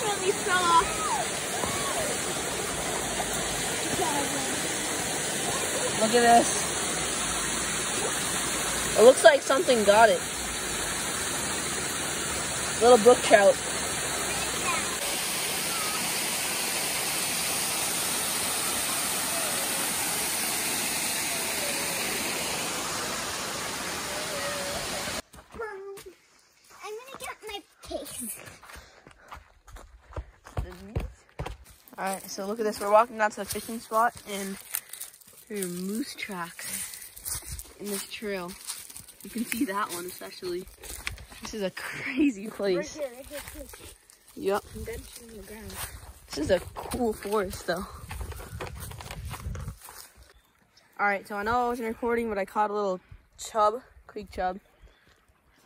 definitely fell off. Look at this. It looks like something got it. Little brook trout. Mom, I'm gonna get my case. Alright, so look at this. We're walking down to the fishing spot and there are moose tracks in this trail. You can see that one especially. This is a crazy place. Right here, right here, too. Yep. I'm the ground. This is a cool forest though. Alright, so I know I wasn't recording, but I caught a little chub, creek chub.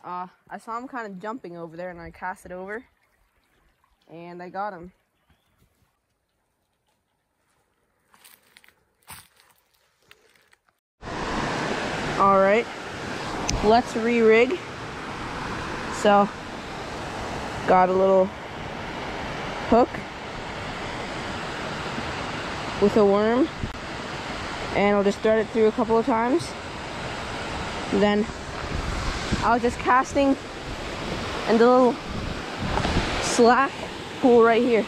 Uh, I saw him kind of jumping over there and I cast it over. And I got him. Alright, let's re-rig. So, got a little hook with a worm and I'll just thread it through a couple of times. Then I was just casting in the little slack pool right here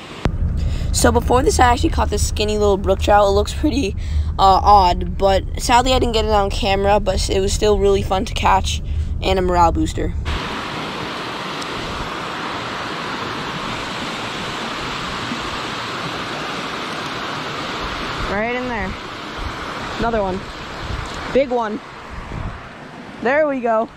so before this I actually caught this skinny little brook trout it looks pretty uh, odd but sadly I didn't get it on camera but it was still really fun to catch and a morale booster Right in there. Another one. Big one. There we go.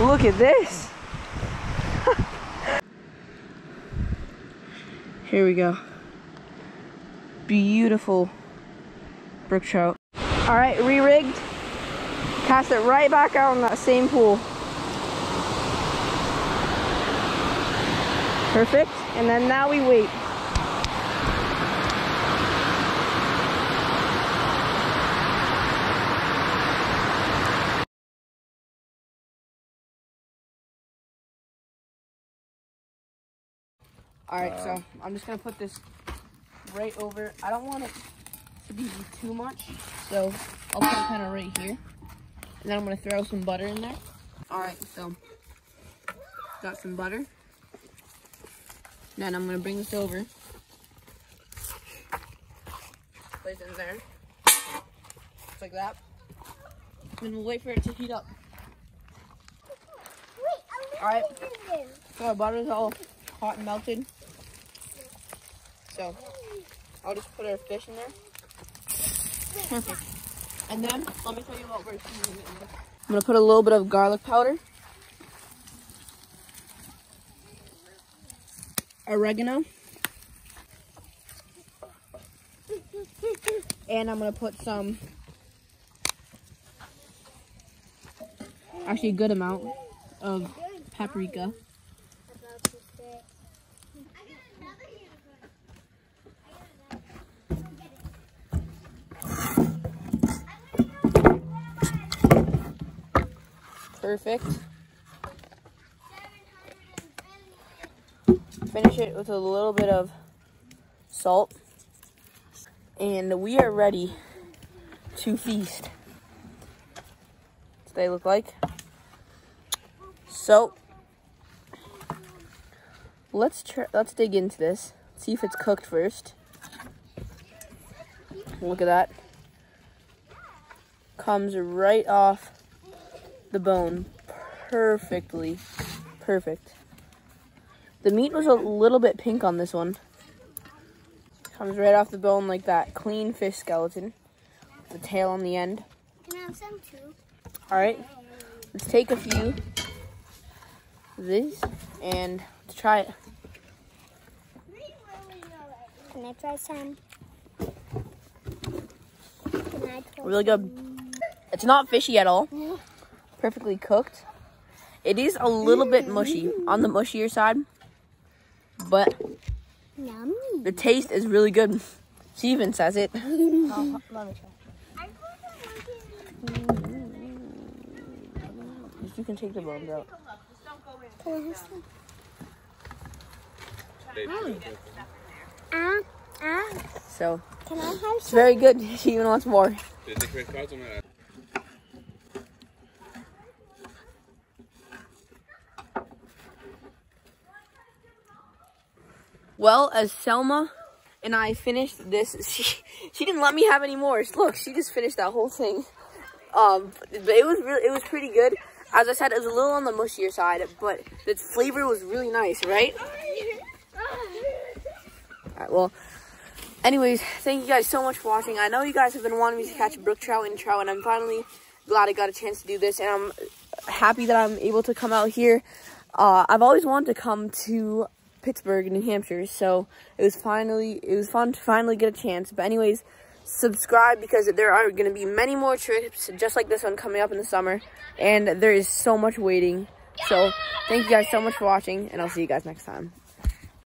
Look at this. Here we go. Beautiful brook trout. All right, re-rigged. Cast it right back out in that same pool. Perfect. And then now we wait. All right, so um, I'm just gonna put this right over. I don't want it to be too much, so I'll put it kind of right here. And then I'm gonna throw some butter in there. All right, so got some butter. Then I'm gonna bring this over. Place it in there. Just like that. Then we'll wait for it to heat up. Wait, I'm Alright. looking at this. So our butter's all hot and melted. So I'll just put our fish in there. Perfect. And then let me tell you what we're. I'm gonna put a little bit of garlic powder. Oregano. And I'm gonna put some actually a good amount of paprika. Perfect. Finish it with a little bit of salt. And we are ready to feast. What they look like. So let's try let's dig into this. See if it's cooked first. Look at that. Comes right off the bone perfectly. Perfect. The meat was a little bit pink on this one. Comes right off the bone like that. Clean fish skeleton. The tail on the end. Can I have some too? Alright. Let's take a few of these and let's try it. Can I try some? Can I try Really good. It's not fishy at all. Mm-hmm. Perfectly cooked. It is a little bit mushy on the mushier side, but Yummy. the taste is really good. She even says it. You can take the bones out. So it's very good. She even wants more. Did they create cards on that? Well, as Selma and I finished this, she she didn't let me have any more. Look, she just finished that whole thing. Um, but it was really, it was pretty good. As I said, it was a little on the mushier side, but the flavor was really nice, right? Alright, well, anyways, thank you guys so much for watching. I know you guys have been wanting me to catch brook trout and trout, and I'm finally glad I got a chance to do this, and I'm happy that I'm able to come out here. Uh, I've always wanted to come to Pittsburg, New Hampshire, so it was finally, it was fun to finally get a chance. But anyways, subscribe because there are going to be many more trips just like this one coming up in the summer, and there is so much waiting. So thank you guys so much for watching, and I'll see you guys next time.